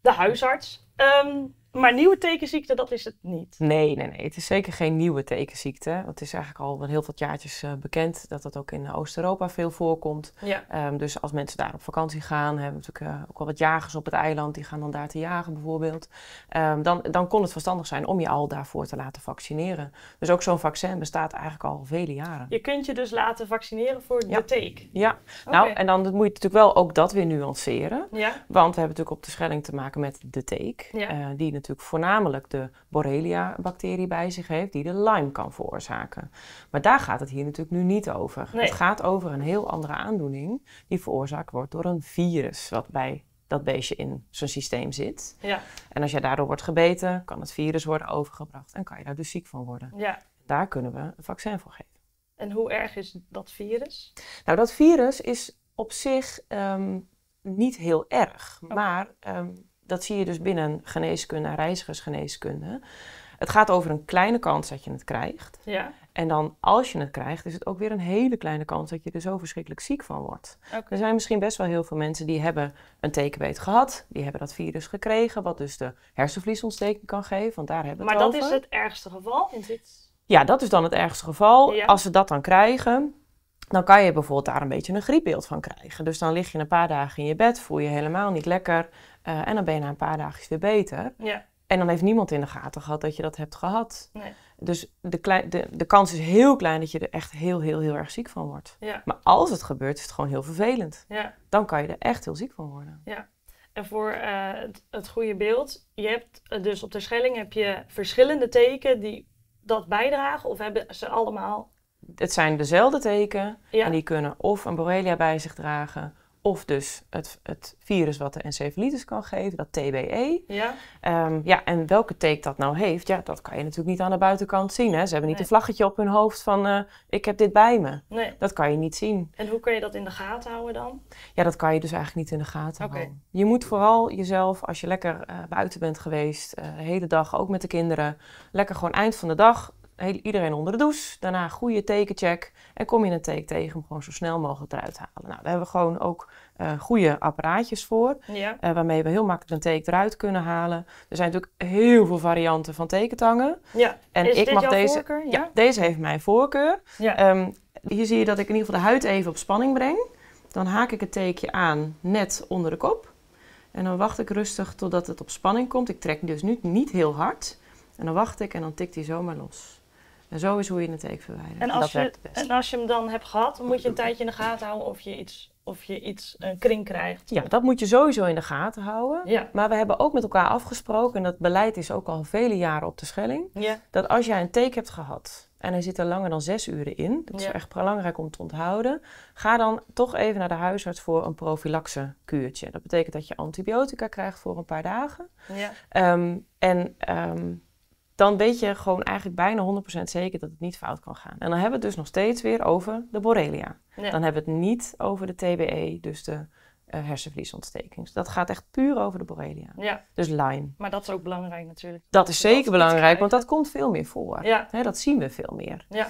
de huisarts. Ehm, Maar nieuwe tekenziekte, dat is het niet. Nee, nee, nee. Het is zeker geen nieuwe tekenziekte. Want Het is eigenlijk al wel heel wat jaartjes eh, bekend dat dat ook in Oost-Europa veel voorkomt. Ja. Ehm, dus als mensen daar op vakantie gaan, hebben we natuurlijk eh, ook wel wat jagers op het eiland, die gaan dan daar te jagen bijvoorbeeld. Ehm, dan, dan kon het verstandig zijn om je al daarvoor te laten vaccineren. Dus ook zo'n vaccin bestaat eigenlijk al vele jaren. Je kunt je dus laten vaccineren voor de teek. Ja, nou en dan moet je natuurlijk wel ook dat weer nuanceren. Ja. Want we hebben natuurlijk op de Schelling te maken met de teek. Ja. eh, die natuurlijk voornamelijk de Borrelia-bacterie bij zich heeft, die de Lyme kan veroorzaken. Maar daar gaat het hier natuurlijk nu niet over. Nee. Het gaat over een heel andere aandoening die veroorzaakt wordt door een virus wat bij dat beestje in zijn systeem zit. Ja. En als jij daardoor wordt gebeten, kan het virus worden overgebracht en kan je daar dus ziek van worden. Ja. Daar kunnen we een vaccin voor geven. En hoe erg is dat virus? Nou, dat virus is op zich ehm, niet heel erg. Maar ehm, dat zie je dus binnen geneeskunde en reizigersgeneeskunde. Het gaat over een kleine kans dat je het krijgt. Ja. En dan als je het krijgt, is het ook weer een hele kleine kans dat je er zo verschrikkelijk ziek van wordt. Er zijn misschien best wel heel veel mensen die hebben een tekenbeet gehad. Die hebben dat virus gekregen, wat dus de hersenvliesontsteking kan geven. Want daar hebben we Maar het dat over. is het ergste geval in dit. Ja, dat is dan het ergste geval. Ja. Als ze dat dan krijgen, dan kan je bijvoorbeeld daar een beetje een griepbeeld van krijgen. Dus dan lig je een paar dagen in je bed, voel je helemaal niet lekker. Eh, en dan ben je na een paar dagen weer beter. Ja. En dan heeft niemand in de gaten gehad dat je dat hebt gehad. Nee. Dus de, de, de kans is heel klein dat je er echt heel, heel, heel erg ziek van wordt. Ja. Maar als het gebeurt, is het gewoon heel vervelend. Ja. Dan kan je er echt heel ziek van worden. Ja. En voor eh, het, het goede beeld, je hebt eh, dus op de Schelling heb je verschillende teken die dat bijdragen, of hebben ze allemaal? Het zijn dezelfde teken Ja. en die kunnen of een borrelia bij zich dragen, of dus het, het virus wat de encefalitis kan geven, dat TBE. Ja. Ehm, ja, en welke teek dat nou heeft, ja, dat kan je natuurlijk niet aan de buitenkant zien. Hè? Ze hebben niet Nee. een vlaggetje op hun hoofd van eh, ik heb dit bij me. Nee. Dat kan je niet zien. En hoe kun je dat in de gaten houden dan? Ja, dat kan je dus eigenlijk niet in de gaten houden. Je moet vooral jezelf, als je lekker eh, buiten bent geweest, eh, de hele dag, ook met de kinderen, lekker gewoon eind van de dag, heel, iedereen onder de douche, daarna een goede tekencheck en kom je een teek tegen om gewoon zo snel mogelijk eruit te halen. Nou, daar hebben we gewoon ook eh, goede apparaatjes voor, Ja. eh, waarmee we heel makkelijk een teek eruit kunnen halen. Er zijn natuurlijk heel veel varianten van tekentangen. Ja. En Is ik dit mag jouw deze. voorkeur? Ja? Ja, deze heeft mijn voorkeur. Ja. Ehm, hier zie je dat ik in ieder geval de huid even op spanning breng. Dan haak ik het teekje aan net onder de kop. En dan wacht ik rustig totdat het op spanning komt. Ik trek dus nu niet heel hard. En dan wacht ik en dan tikt hij zomaar los. En zo is hoe je een teek verwijdert. En dat als, je, het en als je hem dan hebt gehad, dan moet je een tijdje in de gaten houden of je iets, of je iets een kring krijgt. Ja, dat moet je sowieso in de gaten houden. Ja. Maar we hebben ook met elkaar afgesproken, en dat beleid is ook al vele jaren op de Schelling, Ja. dat als jij een teek hebt gehad en hij zit er langer dan zes uren in, dat is Ja. echt belangrijk om te onthouden, ga dan toch even naar de huisarts voor een profylaxekuurtje. Dat betekent dat je antibiotica krijgt voor een paar dagen. Ja. Ehm, en ehm, dan weet je gewoon eigenlijk bijna 100% zeker dat het niet fout kan gaan. En dan hebben we het dus nog steeds weer over de Borrelia. Ja. Dan hebben we het niet over de TBE, dus de hersenvliesontsteking. Dus dat gaat echt puur over de Borrelia. Ja. Dus Lyme. Maar dat is ook belangrijk natuurlijk. Dat is zeker belangrijk, want dat komt veel meer voor. Ja. Dat zien we veel meer. Ja.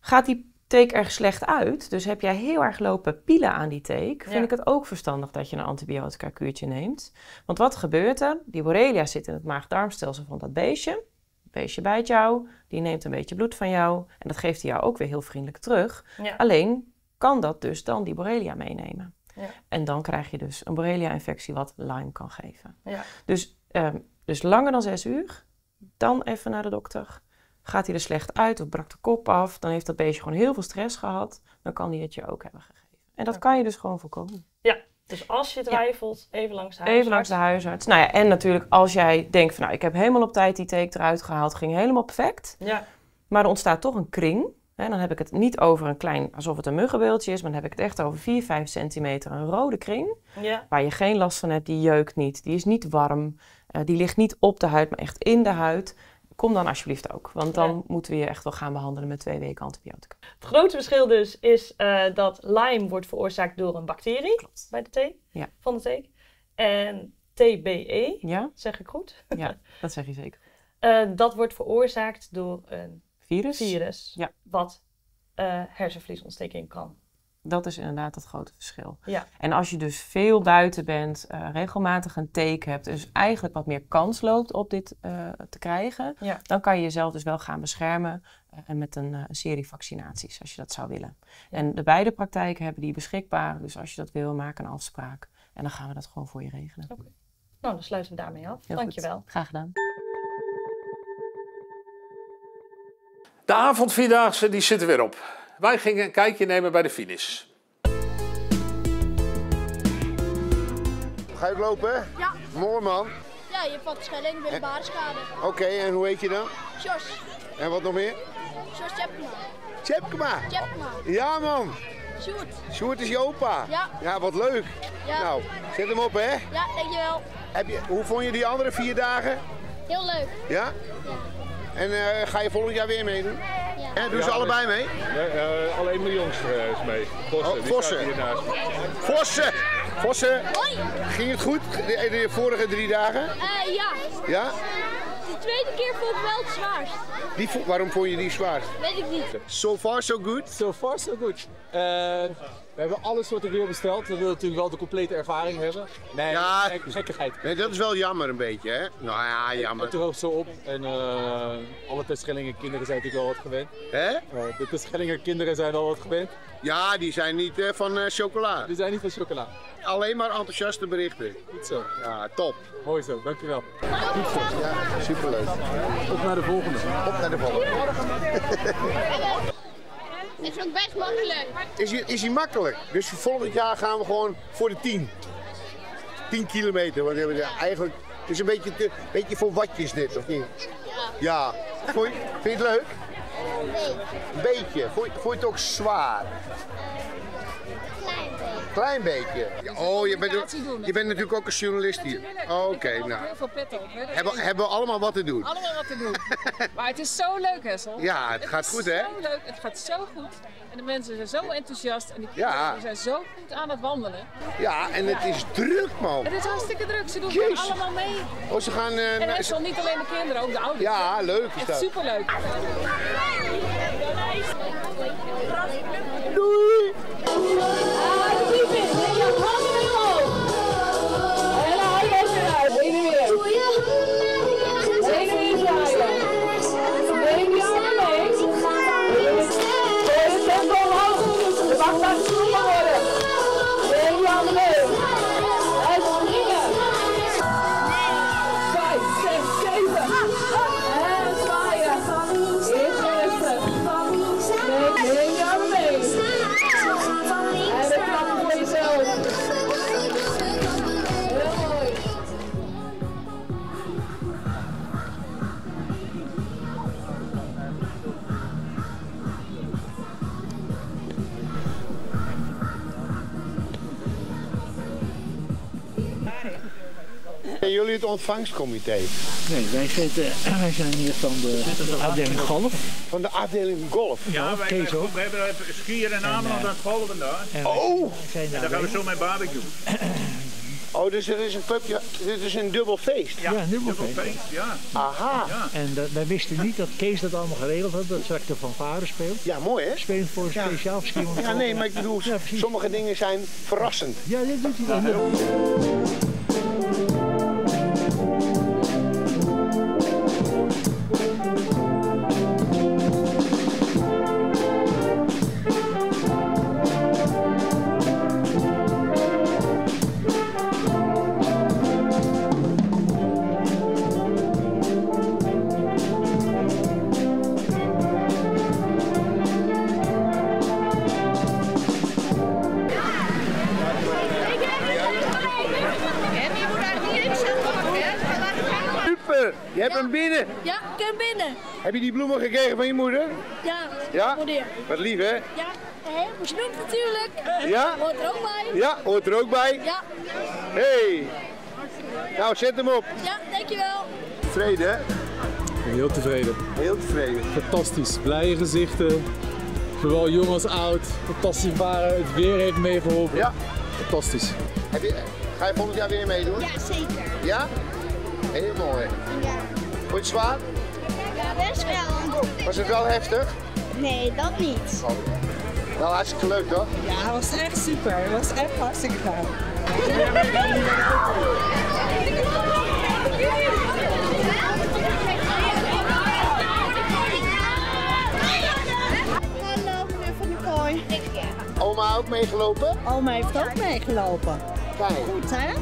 Gaat die teek er slecht uit, dus heb jij heel erg lopen pielen aan die teek, vind ik het ook verstandig dat je een antibiotica kuurtje neemt. Want wat gebeurt er? Die Borrelia zit in het maag-darmstelsel van dat beestje. Beestje bijt jou, die neemt een beetje bloed van jou en dat geeft hij jou ook weer heel vriendelijk terug. Ja. Alleen kan dat dus dan die Borrelia meenemen. Ja. En dan krijg je dus een Borrelia-infectie wat Lyme kan geven. Ja. Dus, ehm, dus langer dan zes uur, dan even naar de dokter. Gaat hij er slecht uit of brak de kop af, dan heeft dat beestje gewoon heel veel stress gehad. Dan kan hij het je ook hebben gegeven. En dat kan je dus gewoon voorkomen. Dus als je twijfelt, even langs de huisarts. Even langs de huisarts. Nou ja, en natuurlijk als jij denkt van nou, ik heb helemaal op tijd die teek eruit gehaald, ging helemaal perfect. Ja. Maar er ontstaat toch een kring. Hè, dan heb ik het niet over een klein, alsof het een muggenbeeldje is, maar dan heb ik het echt over 4, 5 centimeter, een rode kring. Ja. Waar je geen last van hebt, die jeukt niet, die is niet warm, eh, die ligt niet op de huid, maar echt in de huid. Kom dan alsjeblieft ook, want dan Ja. moeten we je echt wel gaan behandelen met twee weken antibiotica. Het grote verschil dus is eh, dat Lyme wordt veroorzaakt door een bacterie bij de Ja. van de teek. En TBE, Ja, zeg ik goed, ja dat zeg je zeker. Eh, dat wordt veroorzaakt door een Virus? virus Ja. wat eh hersenvliesontsteking kan Dat is inderdaad het grote verschil. Ja. En als je dus veel buiten bent, eh, regelmatig een teken hebt, dus eigenlijk wat meer kans loopt op dit eh, te krijgen, Ja. dan kan je jezelf dus wel gaan beschermen eh, en met een, eh, een serie vaccinaties als je dat zou willen. En de beide praktijken hebben die beschikbaar, dus als je dat wil, maak een afspraak en dan gaan we dat gewoon voor je regelen. Nou, dan sluiten we daarmee af. Heel Dankjewel. goed. Graag gedaan. De avondvierdaagse die zit er weer op. Wij gingen een kijkje nemen bij de finish. Ga je ook lopen? Ja. Mooi man. Ja, je pakt Schelling bij de Baarskade. Oké, en hoe heet je dan? Jos. En wat nog meer? Jos Tjepkema. Tjepkema. Tjepkema. Ja man. Sjoerd. Sjoerd is je opa. Ja. Ja, wat leuk. Ja. Nou, zet hem op hè. Ja, dankjewel. Heb je, hoe vond je die andere vier dagen? Heel leuk. Ja? En eh, ga je volgend jaar weer meedoen? En doen ze allebei mee? Nee, alleen mijn jongste eh, is mee. Vossen. Oh, Vossen. Vossen! Vossen! Ging het goed de, de vorige drie dagen? Eh, ja. Ja? De tweede keer vond ik wel het zwaarst. Die, vo- waarom vond je die zwaar? Weet ik niet. So far so good? So far so good. Eh, we hebben alle soorten weer besteld. We willen natuurlijk wel de complete ervaring hebben. Nee, Ja. gek- gekkigheid. Nee, dat is wel jammer een beetje hè? Nou ja, jammer. Het droogt zo op en eh, alle Terschellingen kinderen zijn natuurlijk wel wat gewend. Hè? Eh, de Terschellingen kinderen zijn wel wat gewend. Ja, die zijn niet eh, van eh, chocola. Die zijn niet van chocola. Alleen maar enthousiaste berichten. Goed zo. Ja, top. Mooi zo, dankjewel. Ja, superleuk. Op naar de volgende. Op naar de volgende. Ik vond het best makkelijk. Is hij, is hij makkelijk? Dus volgend jaar gaan we gewoon voor de 10. 10 kilometer. Want hebben eigenlijk, het is een beetje, te, beetje voor watjes dit, of niet? Ja. Vond je, vind je het leuk? Een beetje. Vond je, vond je het ook zwaar? Klein beetje. Ja, Oh, je bent, je bent natuurlijk ook een journalist hier. Oké, nou. Heel veel pet op. Hè? Hebben, hebben we allemaal wat te doen? Allemaal wat te doen. maar het is zo leuk, Hessel. Ja, het gaat is goed, hè? Zo leuk, het gaat zo goed. En de mensen zijn zo enthousiast en die Ja. kinderen zijn zo goed aan het wandelen. Ja, en het is druk, man. Het is hartstikke druk, ze doen Jezus. allemaal mee. Oh, ze gaan... eh, En naar- Hessel, niet alleen de kinderen, ook de ouders. Ja, hè? leuk is Echt dat. superleuk. Doei! Het ontvangstcomité? Nee, wij, zitten, wij zijn hier van de afdeling golf. Van de afdeling golf? Ja, wij- Kees. We hebben skiën en Ameland aan het golven daar. En Oh! En daar dan gaan we zo met barbecue. Oh, dus het is een clubje, dit is een dubbel feest? Ja, een dubbelfeest. feest, ja. Aha. En dat- wij wisten niet dat Kees dat allemaal geregeld had, dat straks de fanfare speelt. Ja, mooi hè? Spelen voor een speciaal ski. Ja, nee, maar ik bedoel, sommige dingen zijn verrassend. Ja, dit doet hij dan. Hebt hem binnen. Ja, ik heb binnen. Heb je die bloemen gekregen van je moeder? Ja. Ja? Moeder. Wat lief hè? Ja. Hé, snoep natuurlijk. Ja? Hoort er ook bij. Ja, hoort er ook bij. Ja. Hey. Nou, zet hem op. Ja, dankjewel. Tevreden hè? Heel tevreden. Heel tevreden. Fantastisch. Blije gezichten. Zowel jong als oud. Fantastisch varen. Het weer heeft meegeholpen. Ja. Fantastisch. Heb je, ga je volgend jaar weer meedoen? Ja, zeker. Ja? Heel mooi. Vond je het zwaar? Ja, best wel. Was het wel heftig? Nee, dat niet. Oh. Nou, hartstikke leuk toch? Ja, het was echt super. Het was echt hartstikke gaaf. Hallo, meneer Van der Kooi. Oma ook meegelopen? Oma heeft ook meegelopen. Kijk. Goed, hè?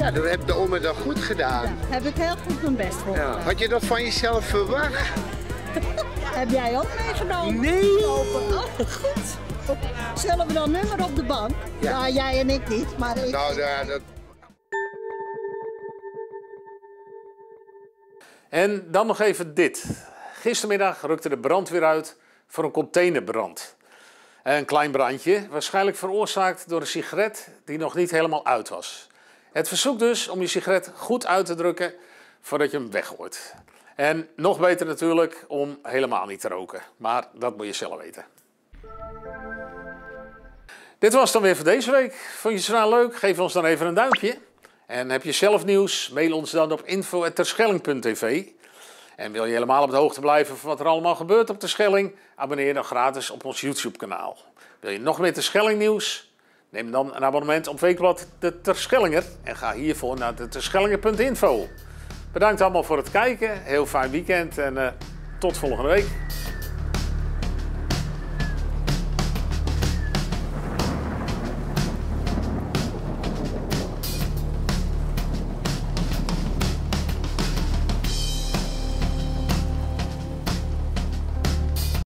Ja, dan heb de oma dat goed gedaan. Heb ik heel goed mijn best voor Ja. gedaan. Had je dat van jezelf verwacht? Heb jij ook meegenomen? Nee. Oh, goed. Zullen we dan nummer op de bank? Ja. jij en ik niet, maar ik... Nou, ja, dat... En dan nog even dit. Gistermiddag rukte de brandweer uit voor een containerbrand. Een klein brandje, waarschijnlijk veroorzaakt door een sigaret die nog niet helemaal uit was. Het verzoek dus om je sigaret goed uit te drukken voordat je hem weggooit. En nog beter natuurlijk om helemaal niet te roken. Maar dat moet je zelf weten. Dit was dan weer voor deze week. Vond je het nou leuk? Geef ons dan even een duimpje. En heb je zelf nieuws? Mail ons dan op info.terschelling.tv. En wil je helemaal op de hoogte blijven van wat er allemaal gebeurt op de Schelling? Abonneer dan gratis op ons YouTube kanaal. Wil je nog meer Terschelling nieuws? Neem dan een abonnement op Weekblad de Terschellinger en ga hiervoor naar de terschellinger.info. Bedankt allemaal voor het kijken, heel fijn weekend en eh, tot volgende week.